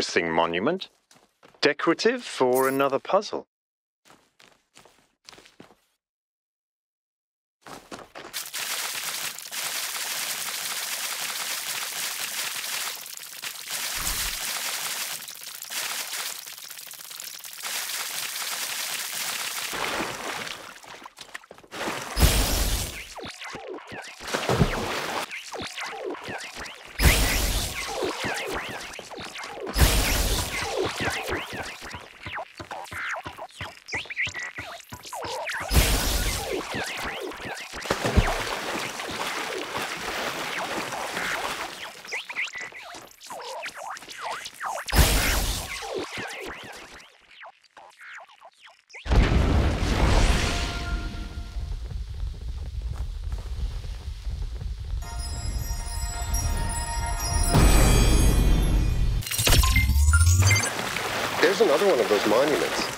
interesting monument. Decorative for another puzzle. Another one of those monuments.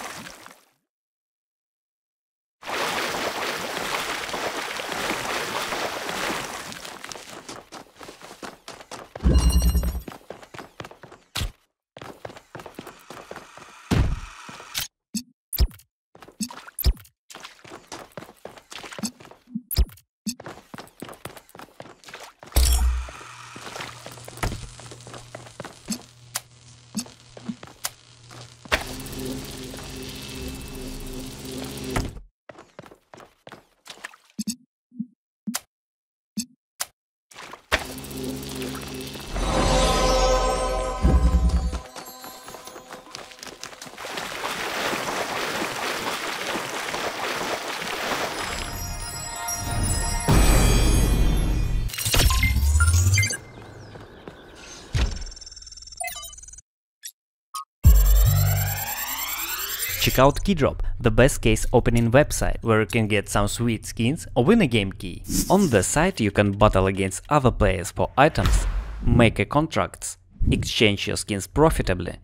Check out Keydrop, the best case opening website where you can get some sweet skins or win a game key. On the site you can battle against other players for items, make a contracts, exchange your skins profitably,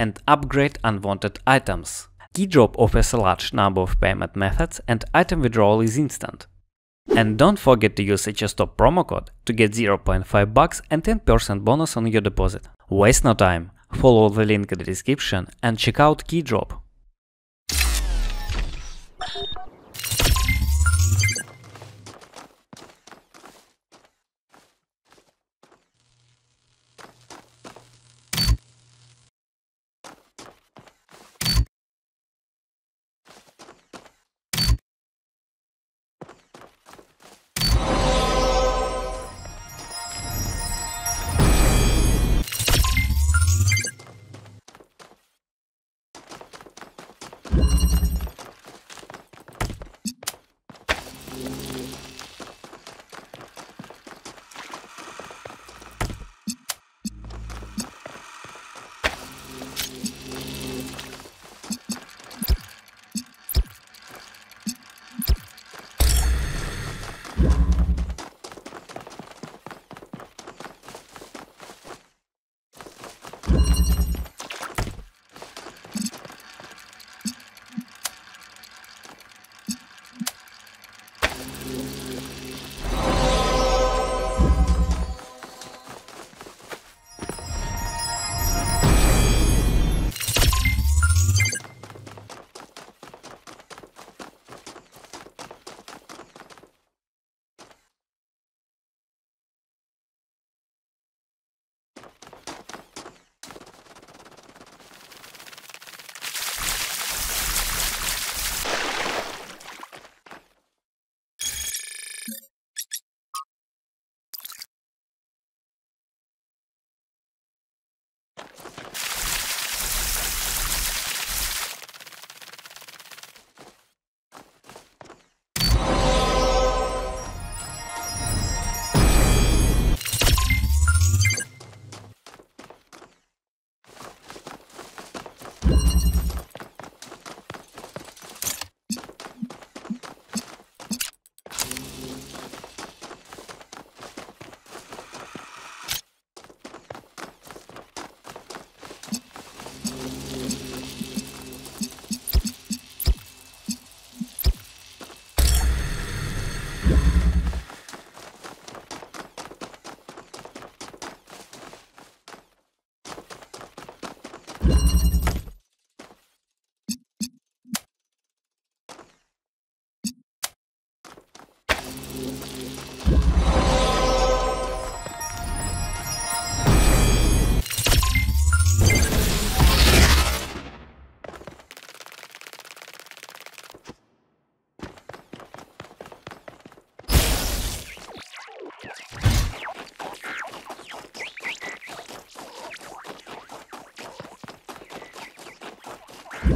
and upgrade unwanted items. Keydrop offers a large number of payment methods and item withdrawal is instant. And don't forget to use a HSTOP promo code to get 0.5 bucks and 10% bonus on your deposit. Waste no time, follow the link in the description and check out Keydrop.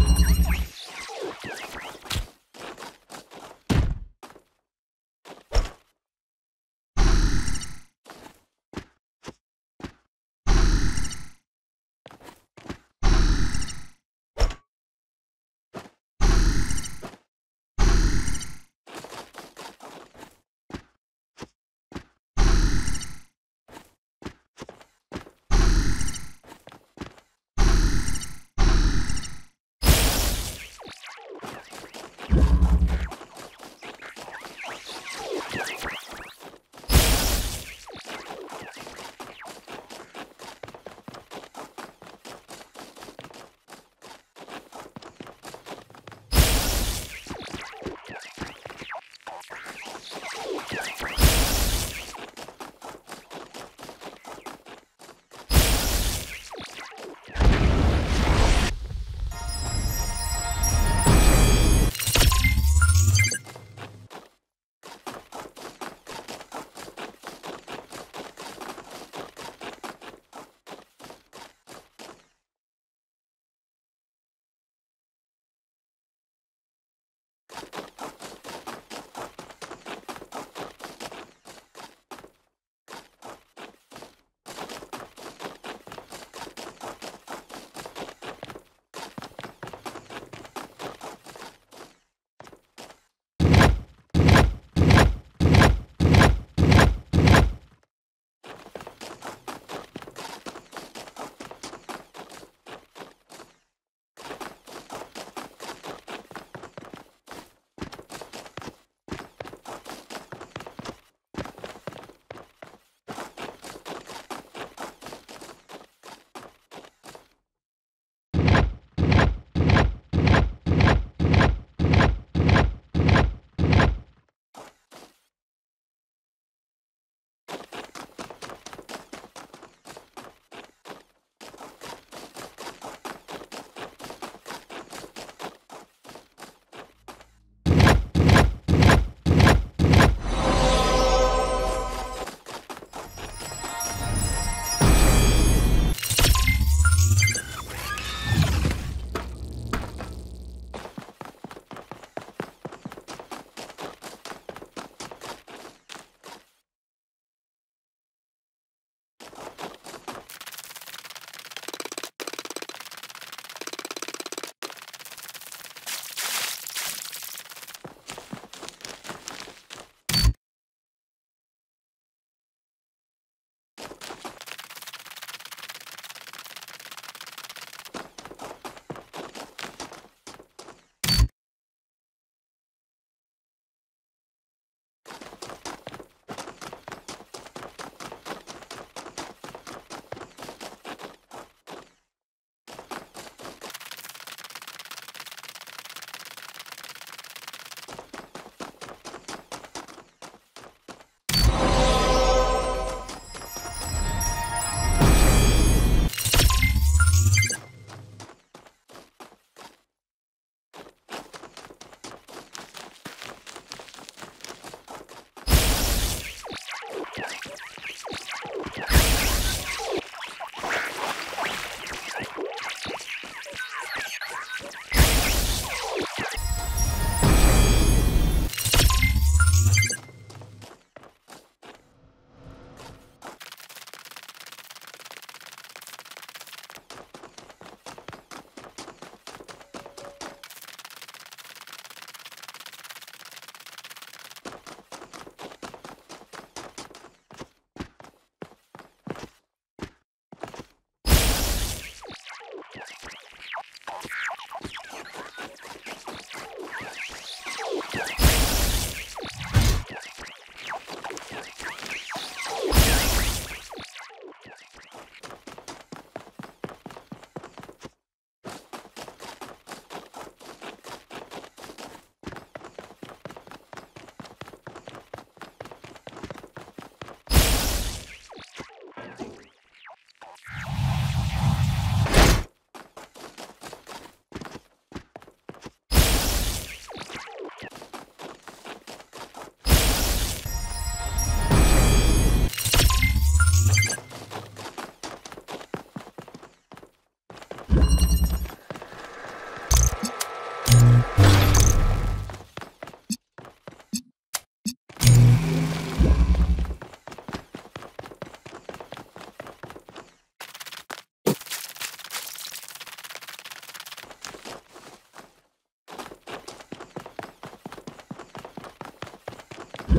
Yeah.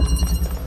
You